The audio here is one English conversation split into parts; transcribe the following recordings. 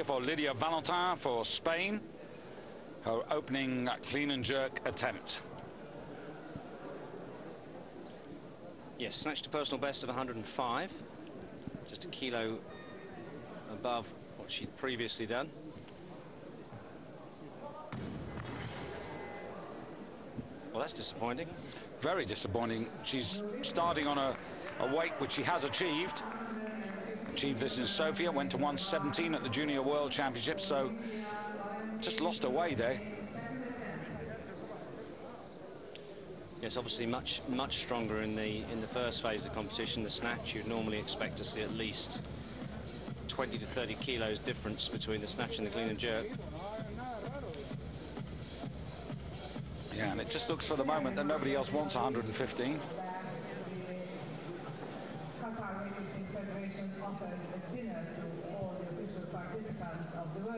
here for Lydia Valentin for Spain. Her opening clean and jerk attempt. Yes, snatched a personal best of 105. Just a kilo above what she'd previously done. Well, that's disappointing. Very disappointing. She's starting on a, a weight which she has achieved. Achieved this in Sofia, went to 117 at the Junior World Championship, so just lost her way there. Yes, obviously much much stronger in the in the first phase of the competition. The snatch you'd normally expect to see at least 20 to 30 kilos difference between the snatch and the clean and jerk. Yeah, and it just looks for the moment that nobody else wants 115.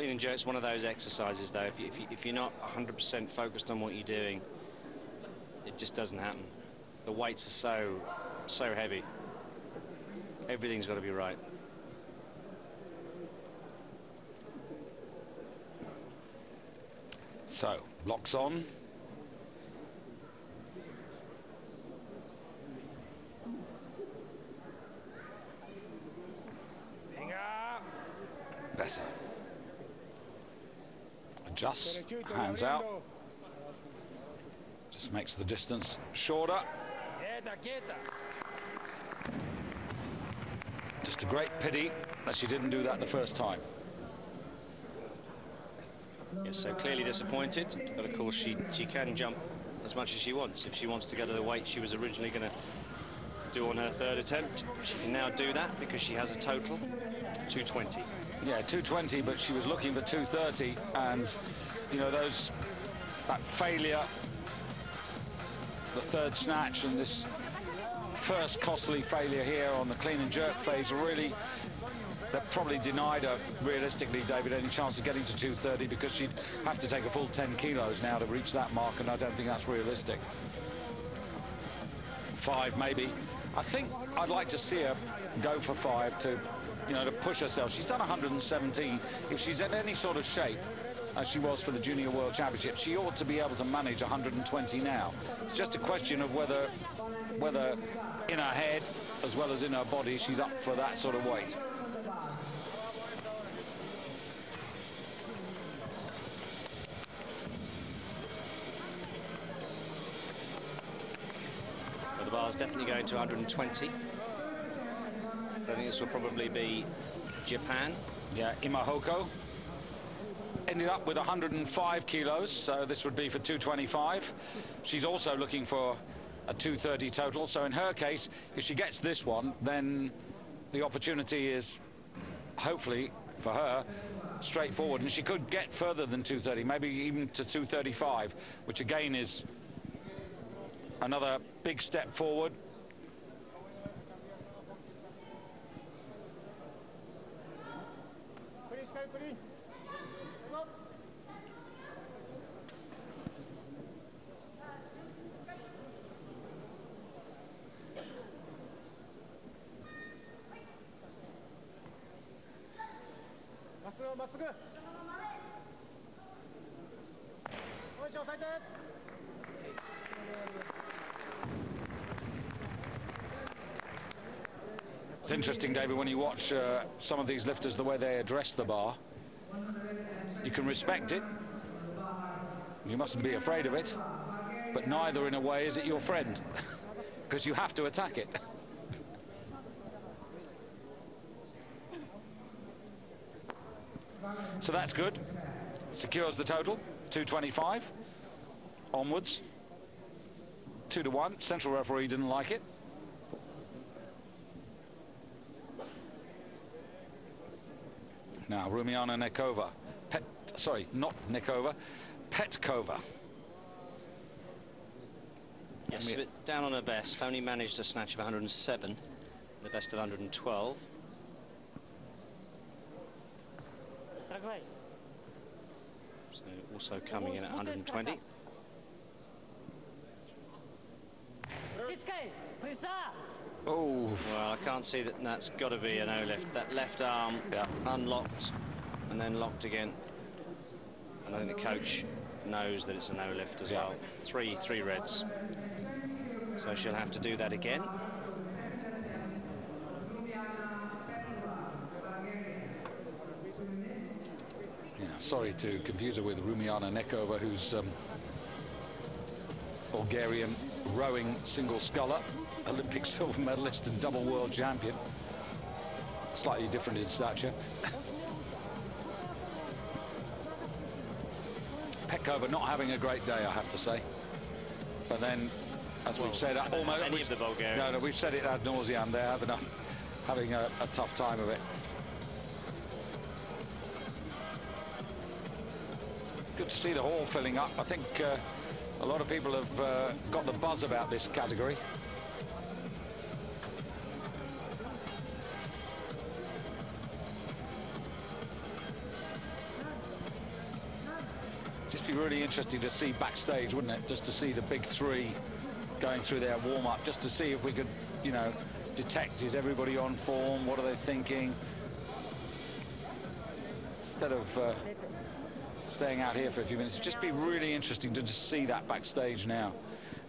Clean and jerk is one of those exercises, though. If, you, if, you, are not 100% focused on what you're doing, it just doesn't happen. The weights are so, so heavy. Everything's got to be right. So, locks on. Better. Adjusts, hands out. Just makes the distance shorter. Just a great pity that she didn't do that the first time. Yes, so clearly disappointed, but of course she, she can jump as much as she wants. If she wants to go to the weight she was originally going to do on her third attempt, she can now do that because she has a total 220. Yeah, 220, but she was looking for 230, and, you know, those, that failure, the third snatch and this first costly failure here on the clean and jerk phase really that probably denied her, realistically, David, any chance of getting to 230 because she'd have to take a full 10 kilos now to reach that mark, and I don't think that's realistic. Five, maybe. I think I'd like to see her go for five to, you know, to push herself. She's done 117. If she's in any sort of shape, as she was for the Junior World Championship, she ought to be able to manage 120 now. It's just a question of whether, whether in her head, as well as in her body, she's up for that sort of weight. the bar's definitely going to 120. I think this will probably be Japan. Yeah, Imahoko ended up with 105 kilos, so this would be for 225. She's also looking for a 230 total, so in her case, if she gets this one, then the opportunity is, hopefully, for her, straightforward, and she could get further than 230, maybe even to 235, which again is another big step forward. まっすぐ。よし、えて。It's interesting, David, when you watch uh, some of these lifters, the way they address the bar. You can respect it. You mustn't be afraid of it. But neither, in a way, is it your friend. Because you have to attack it. so that's good. Secures the total. 225. Onwards. Two to one. Central referee didn't like it. Now, Rumiana Nekova. Pet, sorry, not Nikova, Petkova. Yes, a bit down on her best. Only managed a snatch of 107, the best of 112. So also coming in at 120. Oh. Well, I can't see that that's got to be an O-lift. That left arm yeah. unlocked and then locked again. And I think the coach knows that it's a no-lift as yeah. well. Three, three reds. So she'll have to do that again. Yeah, sorry to confuse her with Rumiana Nekova, who's um, Bulgarian rowing single sculler, Olympic silver medalist and double world champion. Slightly different in stature. Petkova not having a great day, I have to say. But then, as well, we've said, almost any of the Bulgarians. No, no, we've said it ad nauseam. They're having a, having a, a tough time of it. Good to see the hall filling up. I think uh, a lot of people have uh, got the buzz about this category. Just be really interesting to see backstage, wouldn't it? Just to see the big three going through their warm-up, just to see if we could, you know, detect is everybody on form, what are they thinking? Instead of uh, staying out here for a few minutes. It'd just be really interesting to just see that backstage now.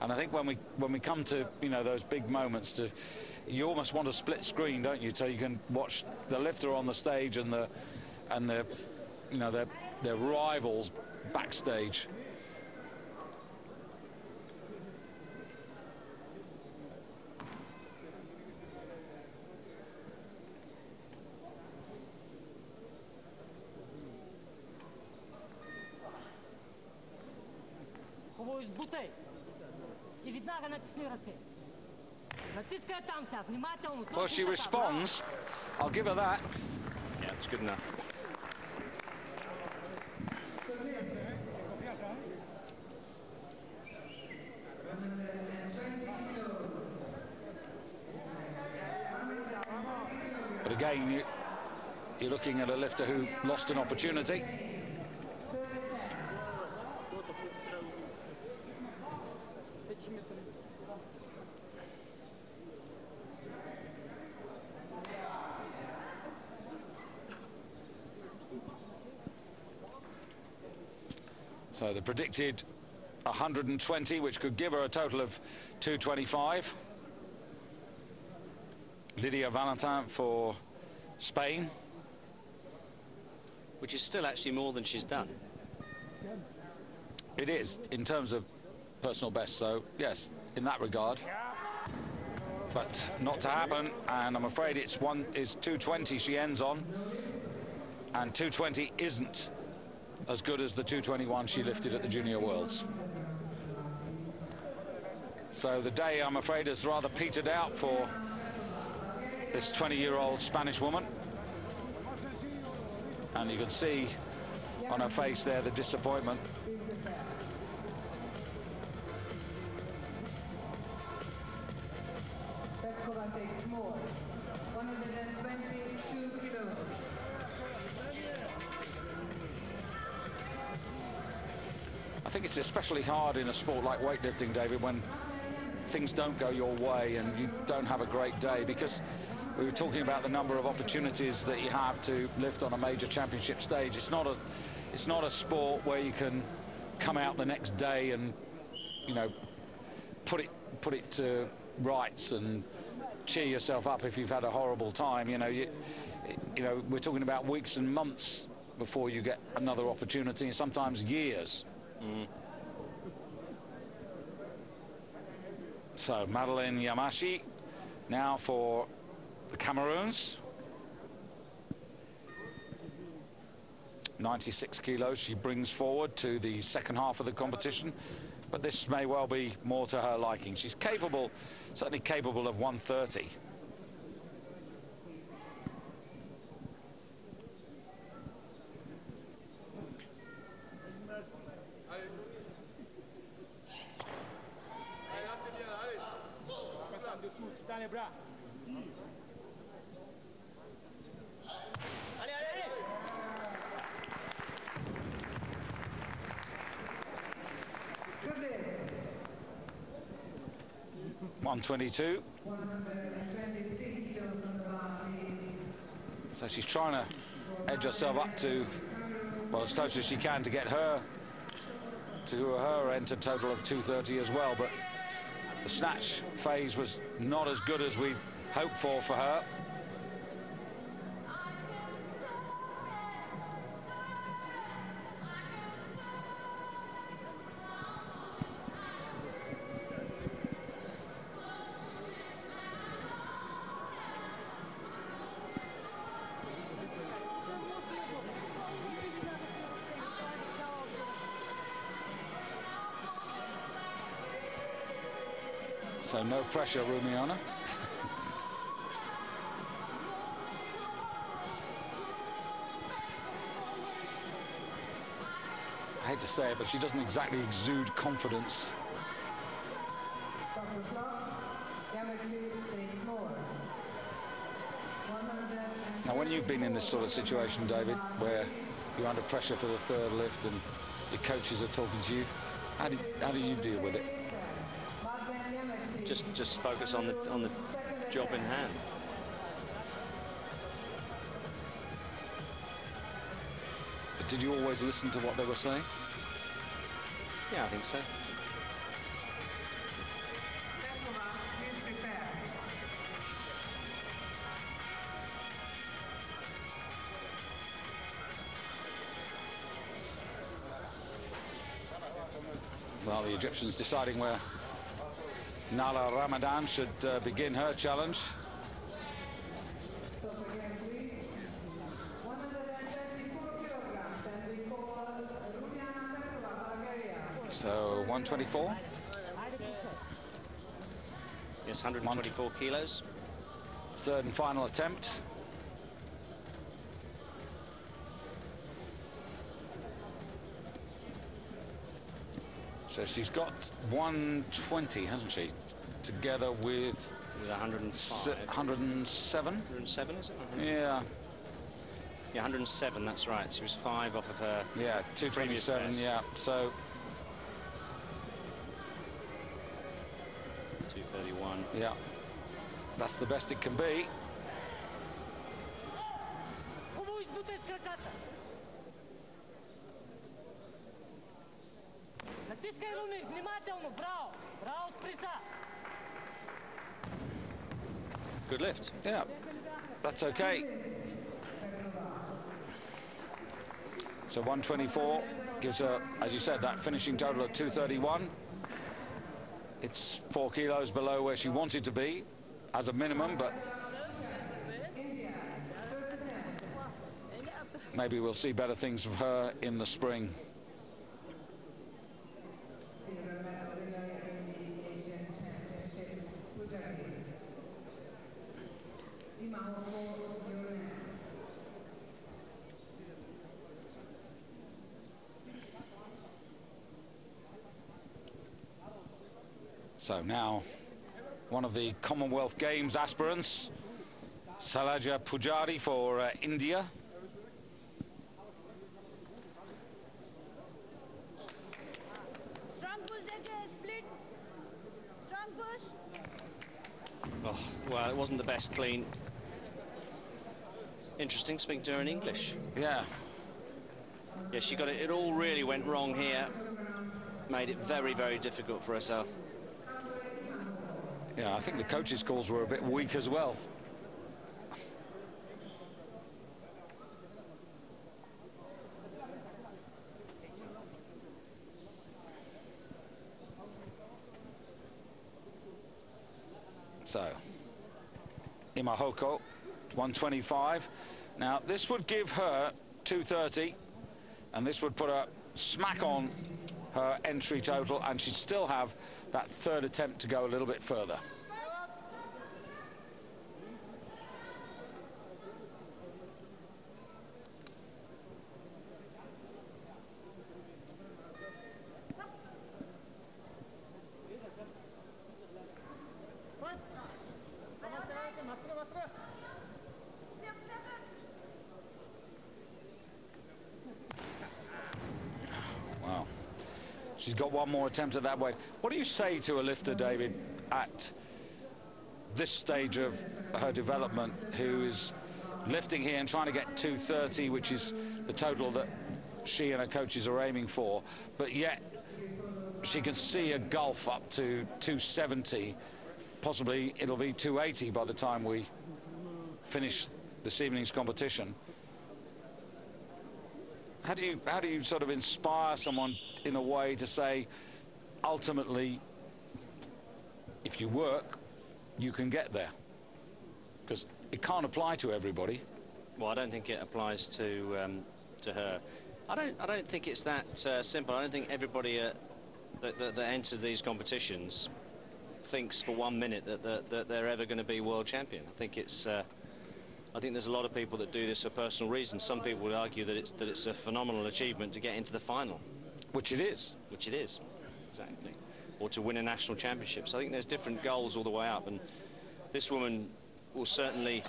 And I think when we when we come to you know those big moments, to you almost want a split screen, don't you? So you can watch the lifter on the stage and the and the you know their their rivals backstage. Well, she responds. I'll give her that. Yeah, it's good enough. But again, you, you're looking at a lifter who lost an opportunity. So the predicted 120, which could give her a total of 225. Lydia Valentin for Spain. Which is still actually more than she's done. It is, in terms of personal best, so yes, in that regard. But not to happen, and I'm afraid it's one is 220 she ends on, and 220 isn't as good as the 221 she lifted at the Junior Worlds. So the day, I'm afraid, has rather petered out for this 20-year-old Spanish woman. And you can see on her face there the disappointment. It's especially hard in a sport like weightlifting, David, when things don't go your way and you don't have a great day because we were talking about the number of opportunities that you have to lift on a major championship stage. It's not a it's not a sport where you can come out the next day and you know put it put it to rights and cheer yourself up if you've had a horrible time. You know, you, you know, we're talking about weeks and months before you get another opportunity, and sometimes years. Mm. So Madeline Yamechi now for the Cameroons. 96 kilos she brings forward to the second half of the competition but this may well be more to her liking she's capable certainly capable of 130 One twenty-two. So she's trying to edge herself up to, well, as close as she can to get her to her entered total of 230 as well. But the snatch phase was not as good as we hoped for for her. So no pressure, Rumiana. I hate to say it, but she doesn't exactly exude confidence. Now, when you've been in this sort of situation, David, where you're under pressure for the third lift and your coaches are talking to you, how do, how do you deal with it? Just just focus on the on the job in hand. But did you always listen to what they were saying? Yeah, I think so. Well, the Egyptians deciding where Nahla Ramadan should uh, begin her challenge. So 124. Yes, 124 kilos. Third and final attempt. So she's got 120, hasn't she? Together with With 105. 107. 107, is it? Yeah, Yeah, 107, that's right. She was five off of her. yeah, 227. Yeah, so 231. yeah, that's the best it can be. Lift. Yeah, that's okay. So 124 gives her, as you said, that finishing total of 231. It's four kilos below where she wanted to be as a minimum, but maybe we'll see better things from her in the spring. So now, one of the Commonwealth Games aspirants, Shailaja Pujari for uh, India. Strong push देके split. Strong push. Oh, well, it wasn't the best clean. Interesting speaking to her in English. Yeah, Yeah, she got it. It all really went wrong here. Made it very, very difficult for herself. Yeah, I think the coaches' calls were a bit weak as well. So, Imahoko, 125. Now, this would give her 230, and this would put her smack on her entry total, and she'd still have that third attempt to go a little bit further. More attempt at that weight. What do you say to a lifter, David, at this stage of her development, who is lifting here and trying to get 230, which is the total that she and her coaches are aiming for, but yet she can see a gulf up to 270. Possibly it'll be 280 by the time we finish this evening's competition. How do you how do you sort of inspire someone in a way to say, ultimately, if you work, you can get there? Because it can't apply to everybody. Well, I don't think it applies to um, to her. I don't. I don't think it's that uh, simple. I don't think everybody uh, that, that, that, enters these competitions thinks for one minute that, that, that they're ever going to be world champion. I think it's. Uh, I think there's a lot of people that do this for personal reasons. Some people would argue that it's that it's a phenomenal achievement to get into the final, which it is. Which it is, exactly. Or to win a national championship. So I think there's different goals all the way up, and this woman will certainly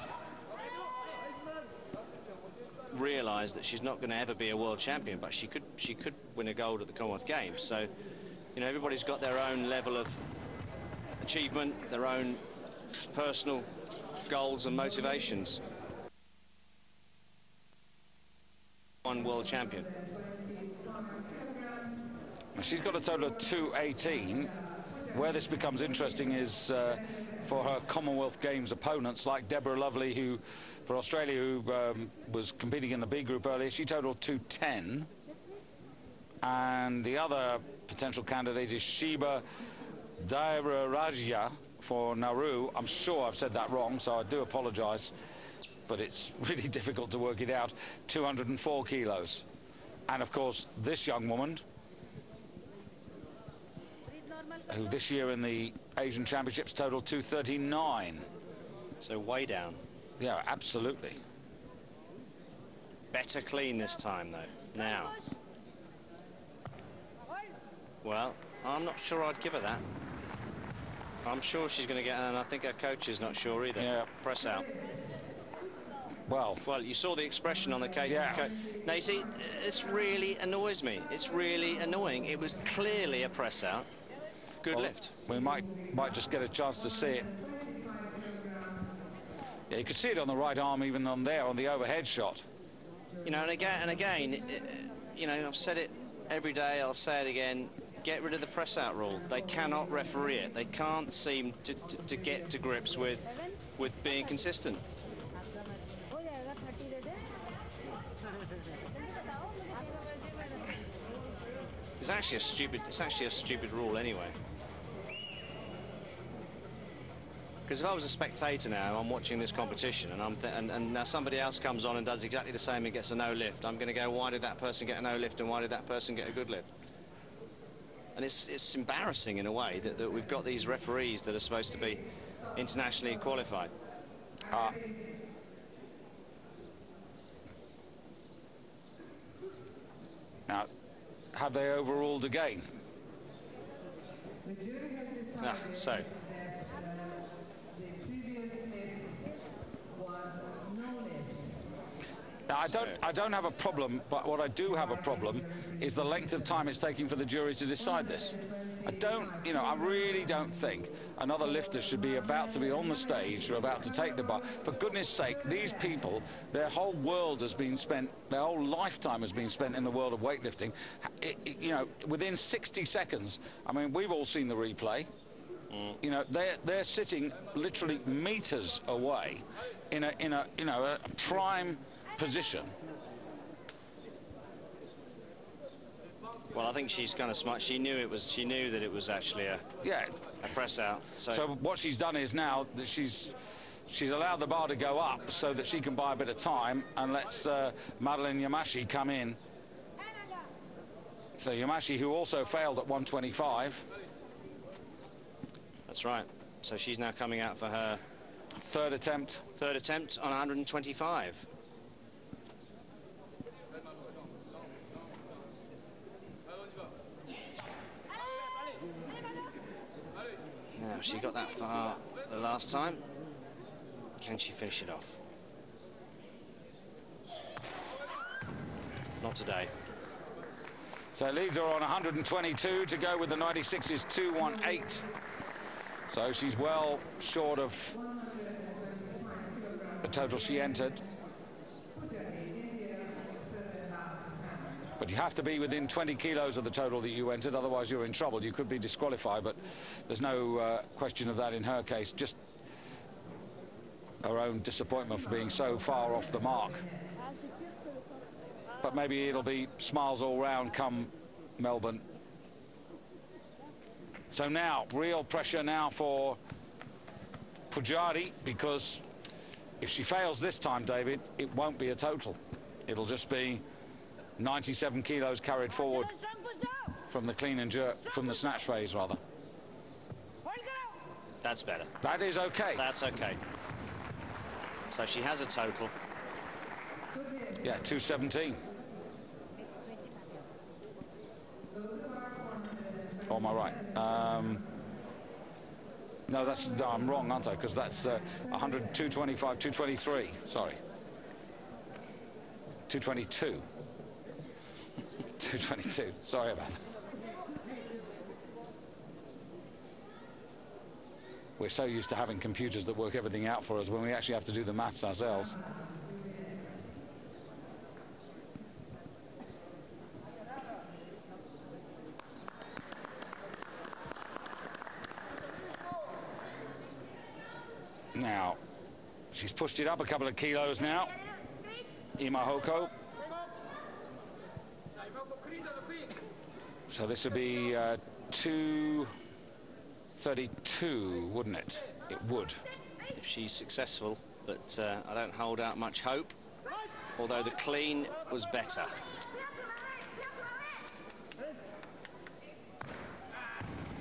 realise that she's not going to ever be a world champion, but she could she could win a gold at the Commonwealth Games. So, you know, everybody's got their own level of achievement, their own personal goals and motivations. One world champion. She's got a total of 218. Where this becomes interesting is uh, for her Commonwealth Games opponents, like Deborah Lovely, who, for Australia, who um, was competing in the B group earlier, she totaled 210. And the other potential candidate is Sheba Deireragea for Nauru. I'm sure I've said that wrong, so I do apologise. But it's really difficult to work it out. 204 kilos. And of course, this young woman, who this year in the Asian Championships totaled 239. So way down. Yeah, absolutely. Better clean this time, though. Now. Well, I'm not sure I'd give her that. I'm sure she's going to get, and I think her coach is not sure either. Yeah. Press out. Well, well, you saw the expression on the cake. Yeah. Now you see, this really annoys me. It's really annoying. It was clearly a press out. Good well, lift. We might might just get a chance to see it. Yeah, you can see it on the right arm, even on there, on the overhead shot. You know, and again, and again, it, you know, I've said it every day. I'll say it again. Get rid of the press out rule. They cannot referee it. They can't seem to, to, to get to grips with with being consistent. It's actually a stupid. It's actually a stupid rule anyway. Because if I was a spectator now, I'm watching this competition, and I'm and, and now somebody else comes on and does exactly the same and gets a no lift. I'm going to go, why did that person get a no lift, and why did that person get a good lift? And it's it's embarrassing in a way that, that we've got these referees that are supposed to be internationally qualified. Uh, now, have they overruled again? Ah, so. Now, I don't, I don't have a problem, but what I do have a problem is the length of time it's taking for the jury to decide this. I don't, you know, I really don't think another lifter should be about to be on the stage or about to take the bar. For goodness sake, these people, their whole world has been spent, their whole lifetime has been spent in the world of weightlifting. It, it, you know, within 60 seconds, I mean, we've all seen the replay. Mm. You know, they're they're sitting literally meters away in a in a you know a prime position. Well, I think she's kind of smart. She knew it was. She knew that it was actually a yeah a press out. So, so what she's done is now that she's she's allowed the bar to go up so that she can buy a bit of time and lets uh, Madeline Yamechi come in. So Yamechi, who also failed at 125. That's right. So she's now coming out for her third attempt. Third attempt on 125. Now, she got that far the last time. Can she finish it off? Not today. So leaves her on 122 to go with the 96 is 218. So she's well short of the total she entered. But you have to be within 20 kilos of the total that you entered, otherwise you're in trouble. You could be disqualified, but there's no uh, question of that in her case. Just her own disappointment for being so far off the mark. But maybe it'll be smiles all round come Melbourne. So now, real pressure now for Pujari, because if she fails this time, David, it won't be a total. It'll just be 97 kilos carried forward Strong push down. from the clean and jerk, from the snatch phase, rather. Hold it out. That's better. That is okay. That's okay. So she has a total. Yeah, 217. Oh, am I right? Um, no, that's no, I'm wrong, aren't I? Because that's uh, 100, 225, 223. Sorry, 222. 222. Sorry about that. We're so used to having computers that work everything out for us when we actually have to do the maths ourselves. Now, she's pushed it up a couple of kilos now. Imahoko. So this would be uh, 232, wouldn't it? It would. if she's successful, but uh, I don't hold out much hope. Although the clean was better.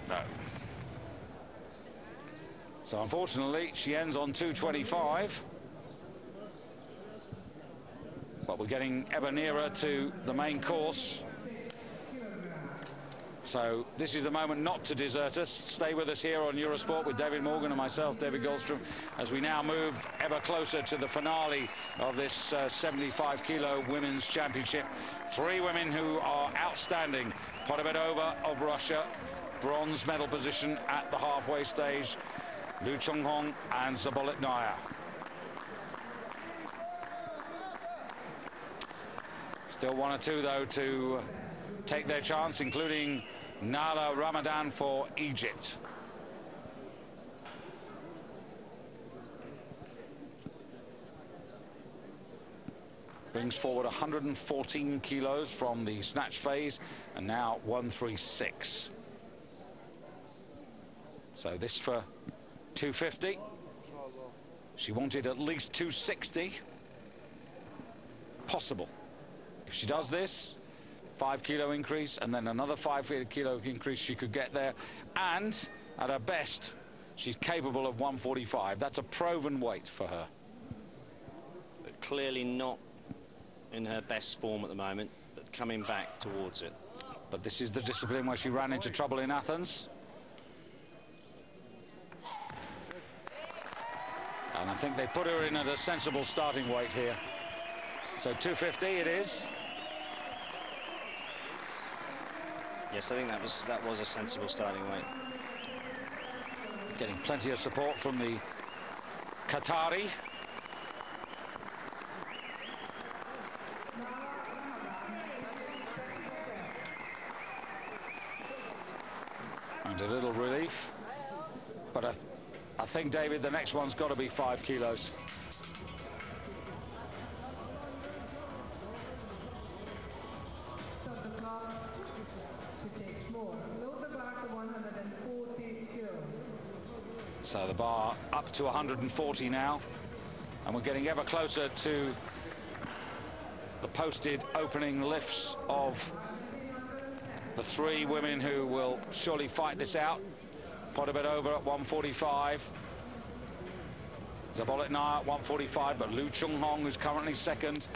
No. So unfortunately, she ends on 225. But we're getting ever nearer to the main course. So this is the moment not to desert us. Stay with us here on Eurosport with David Morgan and myself, David Goldstrom, as we now move ever closer to the finale of this uh, 75 kilo women's championship. Three women who are outstanding. Podobedova of Russia, bronze medal position at the halfway stage. Liu Chunhong and Zabolotnaya. Still one or two, though, to take their chance, including Nahla Ramadan for Egypt. Brings forward 114 kilos from the snatch phase, and now 136. So this for 250. She wanted at least 260. Possible. If she does this, five kilo increase and then another five kilo increase, she could get there. And at her best, she's capable of 145. That's a proven weight for her. But clearly not in her best form at the moment, but coming back towards it. But this is the discipline where she ran into trouble in Athens. And I think they put her in at a sensible starting weight here. So 250 it is. Yes, I think that was that was a sensible starting weight. Getting plenty of support from the Qatari. And a little relief. But I, I think, David, the next one's got to be five kilos. So the bar up to 140 now. And we're getting ever closer to the posted opening lifts of the three women who will surely fight this out. Podobedova at 145. Zabolotnaya at 145, but Liu Chunhong, who's currently second,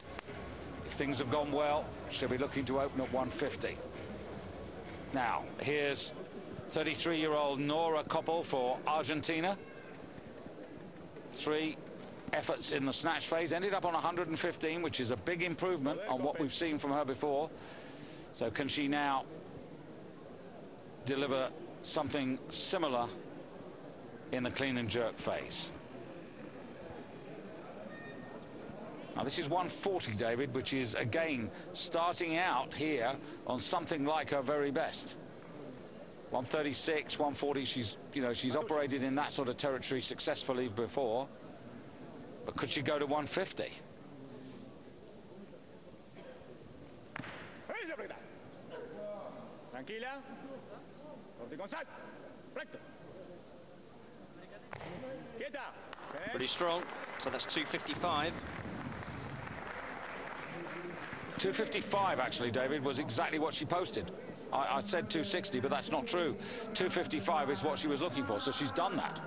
if things have gone well, she'll be looking to open at 150. Now, here's 33-year-old Nora Koppel for Argentina. Three efforts in the snatch phase, ended up on 115, which is a big improvement on what we've seen from her before. So can she now deliver something similar in the clean and jerk phase? Now this is 140, David, which is again starting out here on something like her very best. 136, 140. She's, you know, she's operated in that sort of territory successfully before. But could she go to 150? Tranquila. Corte con salto. Recto. Quieta. Eh? Pretty strong. So that's 255. 255 actually, David, was exactly what she posted. I, I, said 260, but that's not true. 255 is what she was looking for, so she's done that.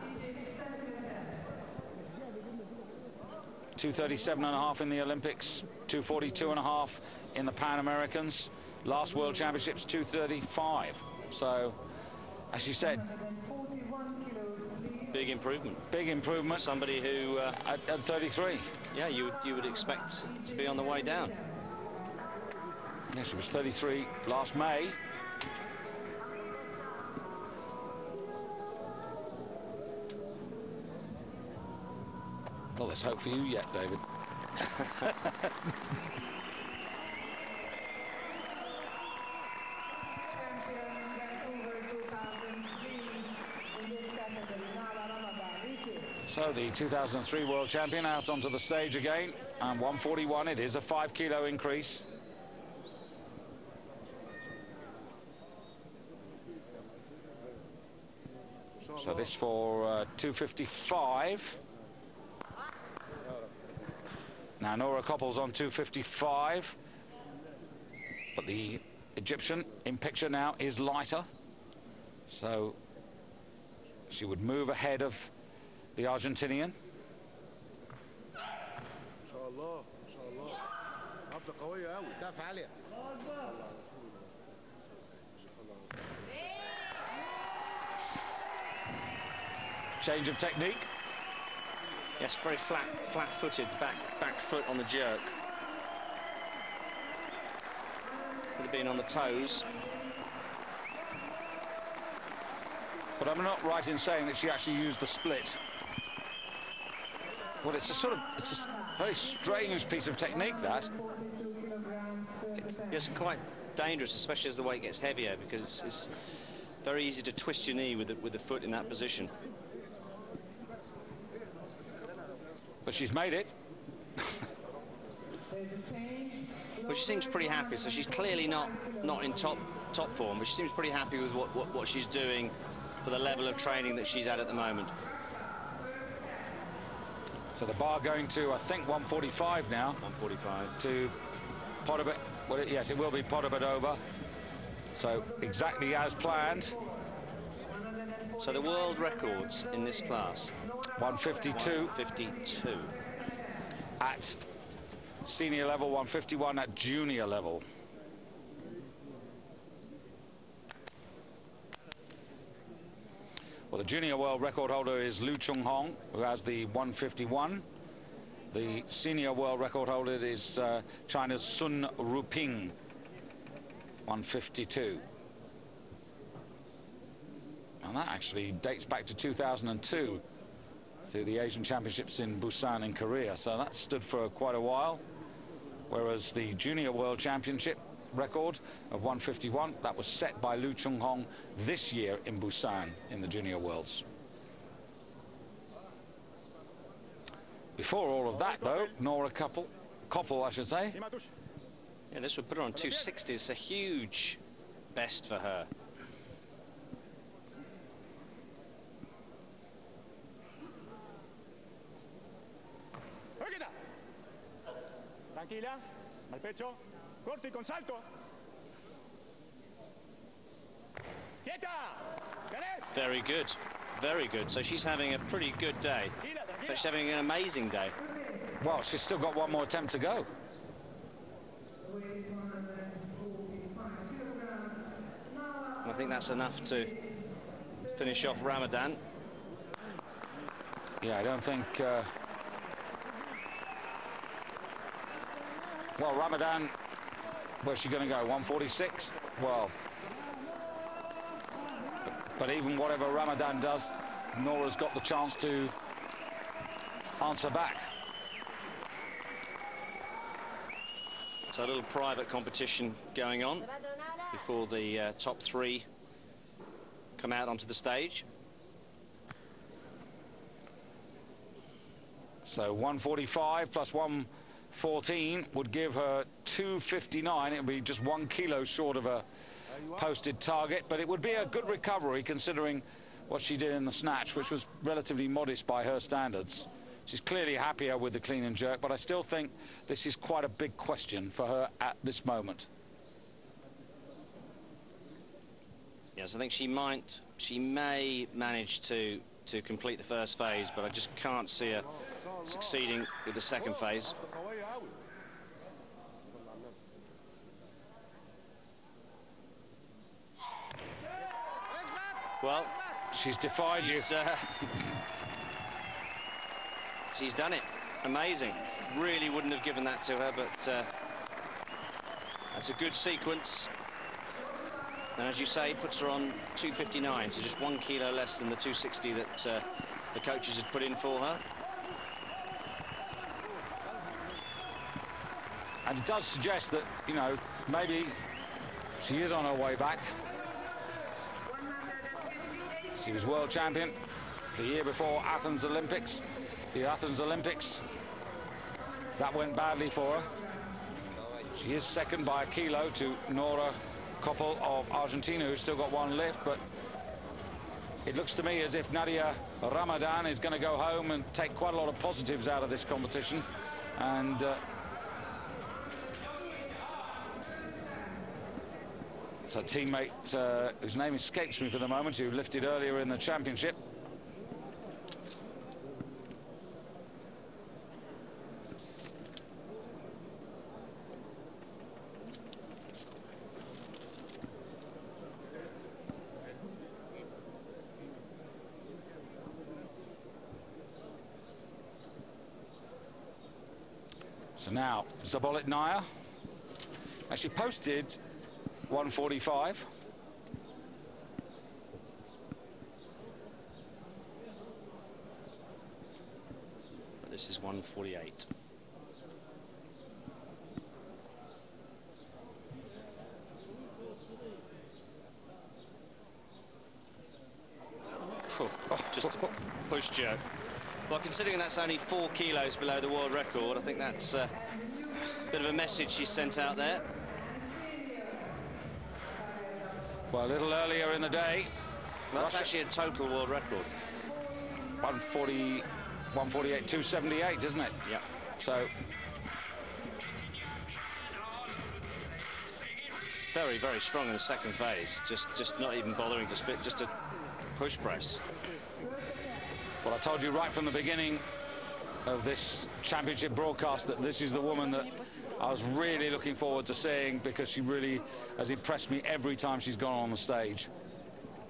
237 and a half in the Olympics, 242 and a half in the Pan Americans. Last World Championships, 235. So, as you said, big improvement. Big improvement. Somebody who uh, at, at 33. Yeah, you you would expect to be on the way down. Yeah, she was 33 last May. Well, there's hope for you yet, David. So the 2003 world champion out onto the stage again and 141 it is a five kilo increase So this for uh, 255. Now Nora Koppel's on 255. But the Egyptian in picture now is lighter. So she would move ahead of the Argentinian. Change of technique. Yes, very flat, flat-footed, back, back foot on the jerk. Instead of being on the toes. But I'm not right in saying that she actually used the split. Well, it's a sort of, it's a very strange piece of technique, that. It's quite dangerous, especially as the weight gets heavier, because it's, it's very easy to twist your knee with the, with the foot in that position. But she's made it. well, she seems pretty happy, so she's clearly not not in top top form, but she seems pretty happy with what, what, what she's doing for the level of training that she's at at the moment. So the bar going to, I think, 145 now. 145. To Podobit. Well, yes, it will be Podobedova. So exactly as planned. So the world records in this class 152. 152. At senior level, 151 at junior level. Well, the junior world record holder is Liu Chunhong, who has the 151. The senior world record holder is uh, China's Sun Ruping, 152. And that actually dates back to 2002 to the Asian Championships in Busan in Korea. So that stood for quite a while. Whereas the Junior World Championship record of 151, that was set by Liu Chunhong this year in Busan in the Junior Worlds. Before all of that, though, Nora Couple, Koppel, I should say. Yeah, this would put her on 260. It's a huge best for her. Tranquila, al pecho, corto y con salto. Quieta. Very good, very good. So she's having a pretty good day. But she's having an amazing day. Well, she's still got one more attempt to go. I think that's enough to finish off Ramadan. Yeah, I don't think... Uh... Well, Ramadan Where's she going to go? 146? Well, but even whatever Ramadan does, Nora's got the chance to answer back. So a little private competition going on before the uh, top three come out onto the stage. So 145 plus 114 would give her 259. It would be just one kilo short of a posted target, but it would be a good recovery considering what she did in the snatch, which was relatively modest by her standards. She's clearly happier with the clean and jerk, but I still think this is quite a big question for her at this moment. Yes, I think she might, she may manage to to complete the first phase, but I just can't see her succeeding with the second phase. Well, she's defied she's, you. Uh, she's done it. Amazing. Really wouldn't have given that to her, but uh, that's a good sequence. And as you say, puts her on 259, so just one kilo less than the 260 that uh, the coaches had put in for her. And it does suggest that, you know, maybe she is on her way back. She was world champion the year before Athens Olympics. The Athens Olympics, that went badly for her. She is second by a kilo to Nora Koppel of Argentina, who's still got one left, but it looks to me as if Nadia Ramadan is going to go home and take quite a lot of positives out of this competition. And uh, It's a teammate uh, whose name escapes me for the moment, who lifted earlier in the championship. So now, Zabolotnaya actually posted 145. This is 148. just push jerk. Well, considering that's only four kilos below the world record, I think that's uh, a bit of a message she sent out there. Well, a little earlier in the day. That's actually a total world record. 140, 148, 278, isn't it? Yeah. So. Very, very strong in the second phase. Just, just not even bothering to split, just a push press. Well, I told you right from the beginning of this championship broadcast that this is the woman that I was really looking forward to seeing because she really has impressed me every time she's gone on the stage.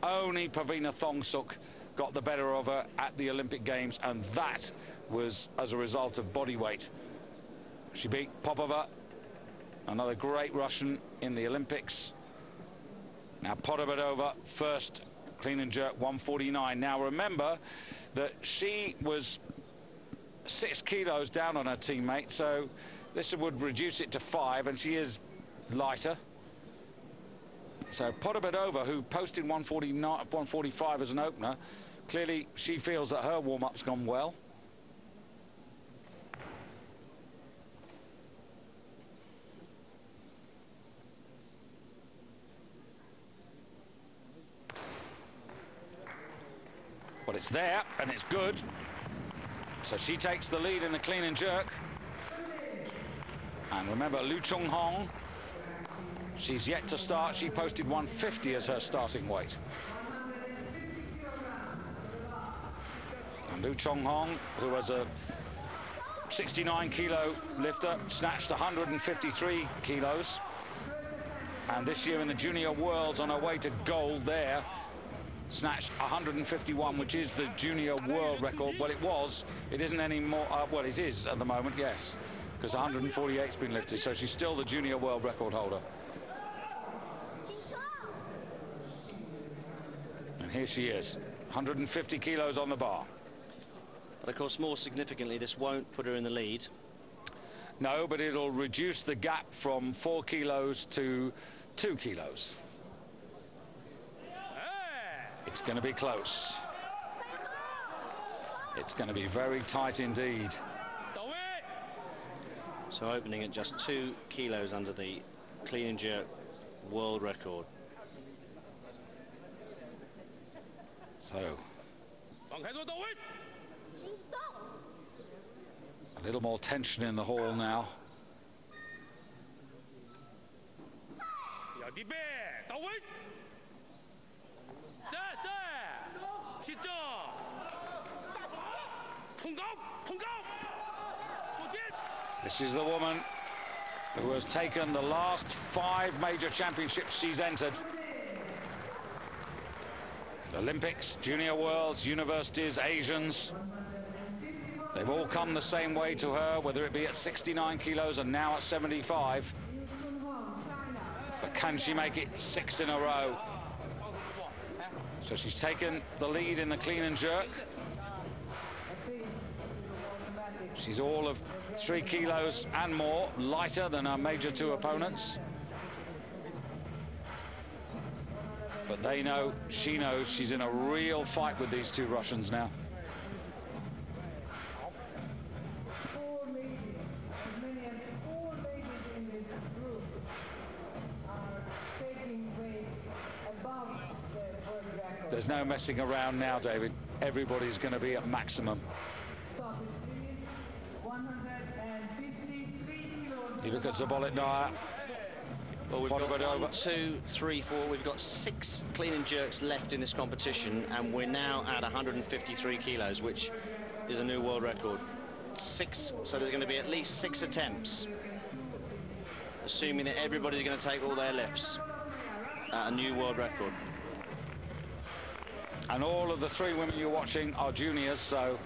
Only Pavina Thongsuk got the better of her at the Olympic Games, and that was as a result of body weight. She beat Popova, another great Russian in the Olympics. Now Podobedova, first clean and jerk 149. Now remember that she was six kilos down on her teammate, so this would reduce it to five, and she is lighter. So Podobedova, who posted 145 as an opener, clearly she feels that her warm-up's gone well. Well, it's there, and it's good. So she takes the lead in the clean and jerk. And remember, Liu Chunhong, she's yet to start. She posted 150 as her starting weight. And Liu Chunhong, who was a 69 kilo lifter, snatched 153 kilos. And this year in the Junior Worlds on her way to gold there, snatched 151, which is the junior world record. Well, it was. It isn't anymore. Uh, well, it is at the moment, yes. because 148's been lifted, so she's still the junior world record holder. And here she is, 150 kilos on the bar. But of course, more significantly, this won't put her in the lead. No, but it'll reduce the gap from four kilos to two kilos. It's going to be close. It's going to be very tight indeed. So opening at just two kilos under the clean and jerk world record. So a little more tension in the hall now. 진짜 This is the woman who has taken the last five major championships she's entered. The Olympics, Junior Worlds, Universities, Asians. They've all come the same way to her, whether it be at 69 kilos and now at 75. But can she make it six in a row? So she's taken the lead in the clean and jerk. She's all of three kilos and more lighter than her major two opponents. But they know, she knows she's in a real fight with these two Russians now. No messing around now, David. Everybody's going to be at maximum. Stop it, please. 153 kilos. You look at Zabolotnaya. Well, we've What got about one, over? two, three, four. We've got six clean and jerks left in this competition, and we're now at 153 kilos, which is a new world record. Six, so there's going to be at least six attempts, assuming that everybody's going to take all their lifts at a new world record. And all of the three women you're watching are juniors, so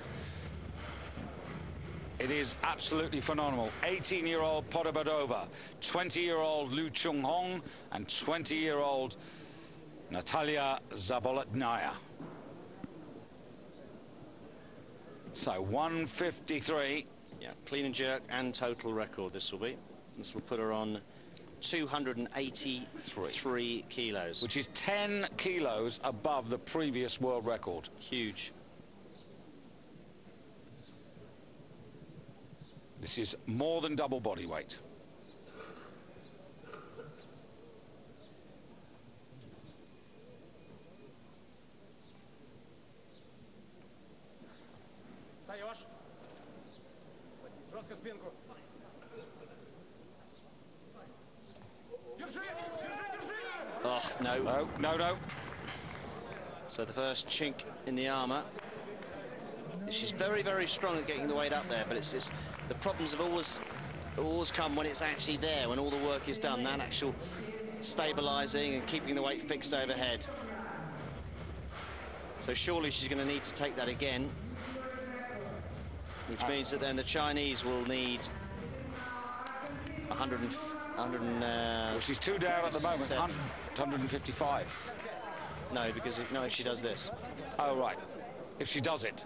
it is absolutely phenomenal. 18-year-old Podobedova, 20-year-old Liu Chunhong, and 20-year-old Natalia Zabolotnaya. So 153. Yeah, clean and jerk and total record. This will be. This will put her on 283 kilos. which is 10 kilos above the previous world record. huge. This is more than double body weight. Встаешь. Жестко спинку. Oh no. No, no, no. So the first chink in the armour. She's very, very strong at getting the weight up there, but it's, it's the problems have always always come when it's actually there, when all the work is done, that actual stabilising and keeping the weight fixed overhead. So surely she's going to need to take that again, which uh. means that then the Chinese will need 100 and, 100 and, uh, Well, she's two down at the moment, 100 155. no, because if, no, if she does this. Oh, right. If she does it.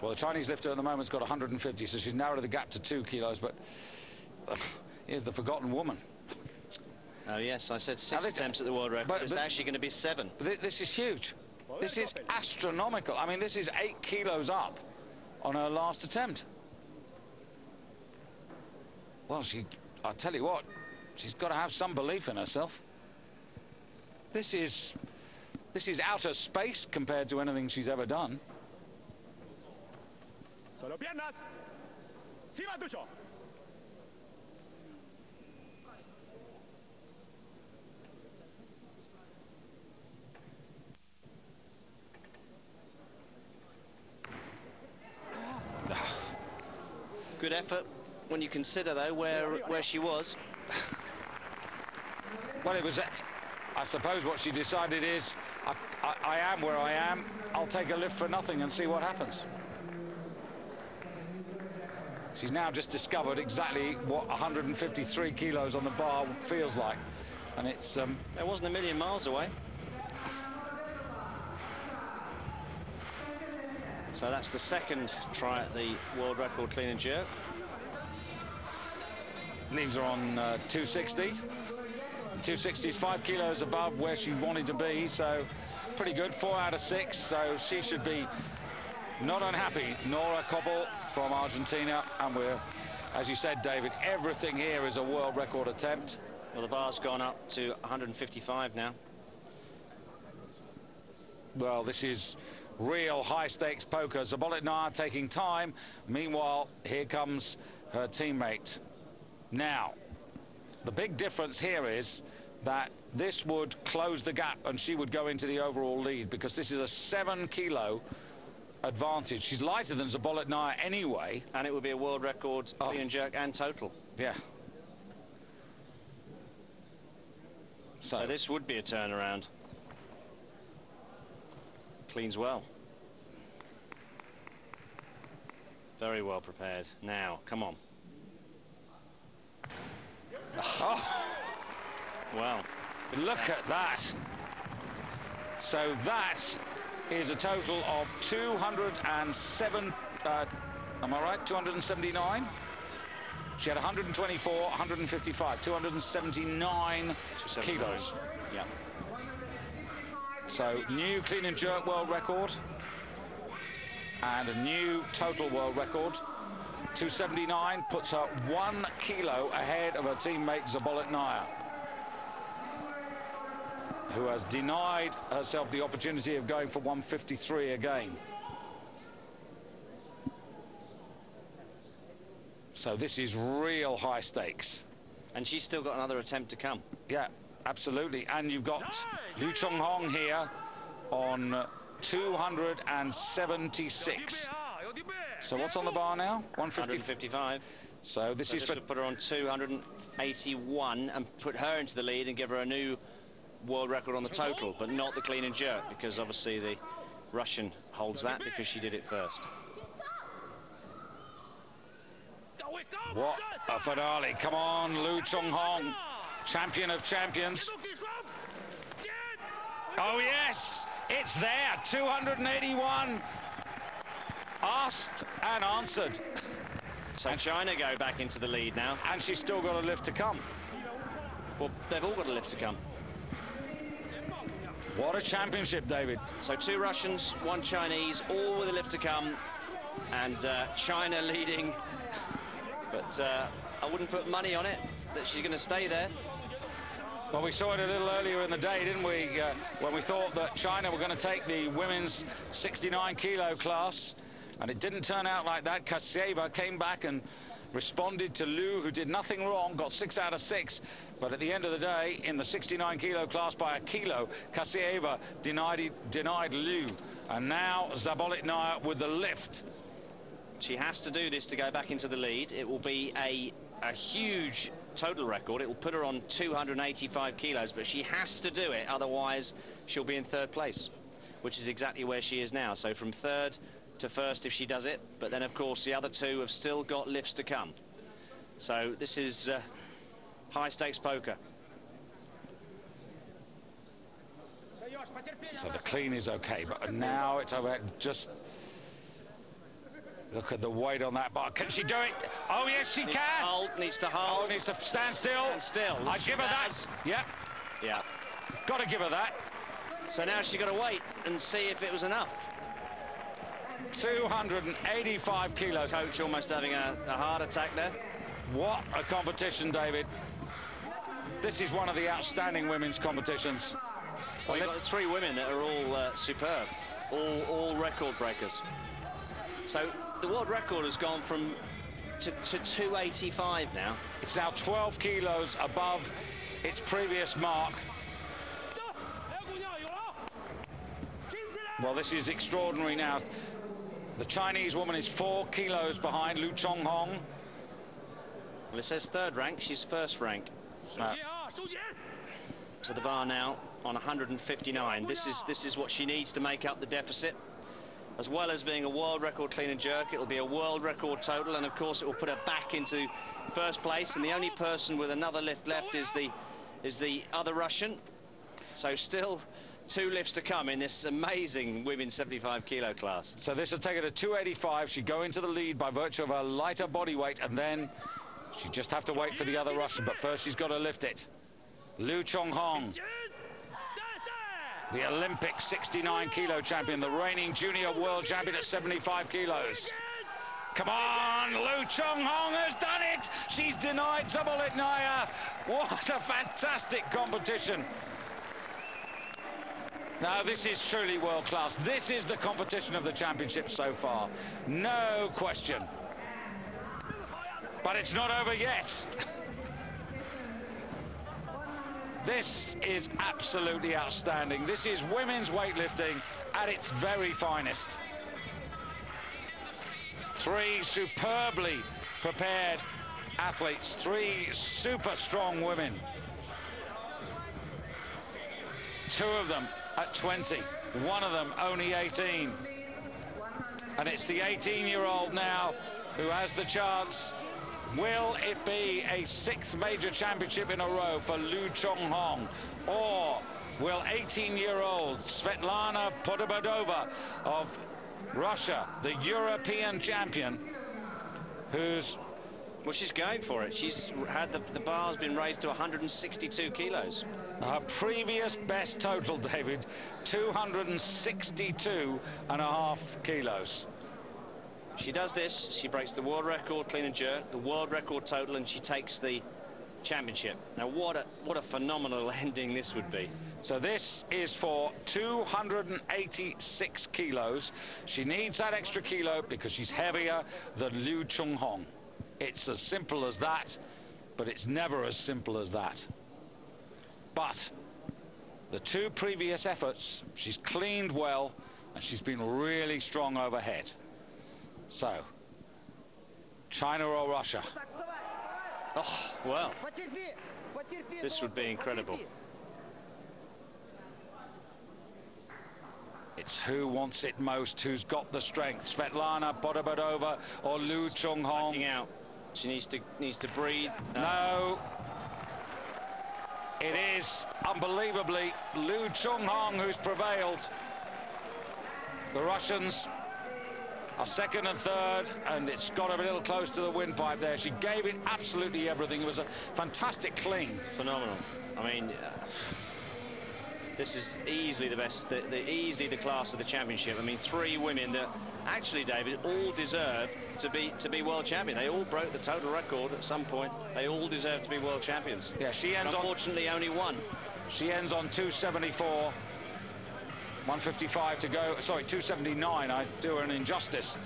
Well, the Chinese lifter at the moment's got 150, so she's narrowed the gap to two kilos, but here's the forgotten woman. Oh yes, I said six this- attempts at the world record. but- it's but- actually going to be seven. But thi- this is huge. This is astronomical. I mean, this is eight kilos up on her last attempt. Well, she, I'll tell you what, she's got to have some belief in herself. This is, this is outer space compared to anything she's ever done. Solo piernas. Good effort when you consider though where where she was. Well, it was, I suppose what she decided is, I, I, I am where I am. I'll take a lift for nothing and see what happens. She's now just discovered exactly what 153 kilos on the bar feels like. And it's... Um, it wasn't a million miles away. So that's the second try at the world record clean and jerk. Leaves her on uh, 260. 260 is five kilos above where she wanted to be, so pretty good. Four out of six, so she should be not unhappy. Nora Koppel from Argentina, and we're, as you said, David, everything here is a world record attempt. Well, the bar's gone up to 155 now. Well, this is real high-stakes poker. Zabolotnaya taking time. Meanwhile, here comes her teammate. Now, the big difference here is that this would close the gap and she would go into the overall lead because this is a seven kilo advantage. She's lighter than Zabolotnaya anyway. And it would be a world record oh. clean and jerk and total. Yeah. So, so this would be a turnaround. Cleans well. Very well prepared. Now, come on. Oh. Well, look at that. So that is a total of 207, uh, am I right, 279? She had 124, 155, 279 kilos. Yeah. So new clean and jerk world record and a new total world record. 279 puts her one kilo ahead of her teammate Zabolotnaya who has denied herself the opportunity of going for 153 again. So this is real high stakes. And she's still got another attempt to come. Yeah, absolutely. And you've got Liu Chunhong here on 276. So what's on the bar now? 155. So this so is for... put her on 281 and put her into the lead and give her a new world record on the total, but not the clean and jerk, because obviously the Russian holds that because she did it first. What a finale. Come on, Liu Chunhong, champion of champions. Oh, yes, it's there, 281. Asked and answered. So and China go back into the lead now. And she's still got a lift to come. Well, they've all got a lift to come. What a championship, David. So two Russians, one Chinese, all with a lift to come, and uh, China leading. But uh, I wouldn't put money on it that she's going to stay there. Well, we saw it a little earlier in the day, didn't we, uh, when we thought that China were going to take the women's 69 kilo class, and it didn't turn out like that. Kasaeva came back and responded to Liu, who did nothing wrong, got six out of six. But at the end of the day, in the 69 kilo class by a kilo, Kasaeva denied, denied Liu. And now Zabolotnaya with the lift. She has to do this to go back into the lead. It will be a, a huge total record. It will put her on 285 kilos, but she has to do it, otherwise she'll be in third place, which is exactly where she is now. So from third to first if she does it, but then of course the other two have still got lifts to come. So this is uh, high stakes poker. So the clean is okay, but now it's over. Just look at the weight on that bar. Can she do it? Oh yes, she needs can. Hold, needs to hold. Oh, needs to stand still. Stand still. I give her that. Yep. Yeah. Got to give her that. So now she's got to wait and see if it was enough. 285 kilos. Coach almost having a, a heart attack there. What a competition, David. This is one of the outstanding women's competitions. Well, you've got three women that are all uh, superb, all, all record breakers. So the world record has gone from to, to 285 now. It's now 12 kilos above its previous mark. Well, this is extraordinary now. The Chinese woman is four kilos behind Liu Chunhong. Well, it says third rank. She's first rank. Uh, to the bar now on 159. This is this is what she needs to make up the deficit. As well as being a world record clean and jerk, it'll be a world record total, and of course it will put her back into first place. And the only person with another lift left is the is the other Russian. So still two lifts to come in this amazing women's 75 kilo class. So this will take her to 285. She'd go into the lead by virtue of her lighter body weight, and then she'd just have to wait for the other Russian. But first, she's got to lift it. Liu Chunhong, the Olympic 69 kilo champion, the reigning junior world champion at 75 kilos. Come on, Liu Chunhong has done it. She's denied Zabolotnaya. What a fantastic competition. Now, this is truly world class. This is the competition of the championship so far. No question. But it's not over yet. this is absolutely outstanding. This is women's weightlifting at its very finest. Three superbly prepared athletes, three super strong women. Two of them at 20, one of them only 18. And it's the 18-year-old now who has the chance. Will it be a sixth major championship in a row for Liu Chunhong? Or will 18-year-old Svetlana Podobedova of Russia, the European champion, who's well, she's going for it. She's had the, the bar's been raised to 162 kilos. Her previous best total, David, 262 and a half kilos. She does this, she breaks the world record clean and jerk, the world record total, and she takes the championship. Now, what a what a phenomenal ending this would be. So this is for 286 kilos. She needs that extra kilo because she's heavier than Liu Chunhong. It's as simple as that, but it's never as simple as that. But the two previous efforts, she's cleaned well, and she's been really strong overhead. So, China or Russia? Oh, well, this would be incredible. It's who wants it most, who's got the strength, Svetlana Podobedova or Liu Chunhong. out. She needs to needs to breathe. No. It is unbelievably Liu Chunhong who's prevailed. The Russians are second and third, and it's got a little close to the windpipe there. She gave it absolutely everything. It was a fantastic clean. Phenomenal. I mean, uh, this is easily the best, the, the easily the class of the championship. I mean, three women that actually, David, all deserve to be to be world champion. They all broke the total record at some point. They all deserve to be world champions. Yeah, she ends unfortunately on, only one. She ends on 274. 155 to go. Sorry, 279. I do her an injustice.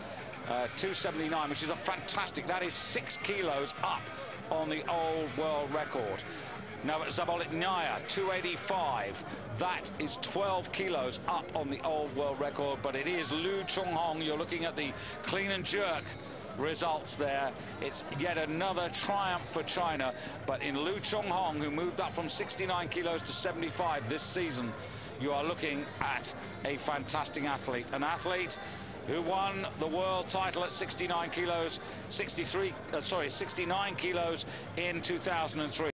Uh, 279, which is a fantastic. That is six kilos up on the old world record. Now at Zabolotnaya, 285. That is 12 kilos up on the old world record, but it is Liu Chunhong. You're looking at the clean and jerk results there. It's yet another triumph for China, but in Liu Chunhong, who moved up from 69 kilos to 75 this season, you are looking at a fantastic athlete. An athlete who won the world title at 69 kilos, 63, uh, sorry, 69 kilos in 2003.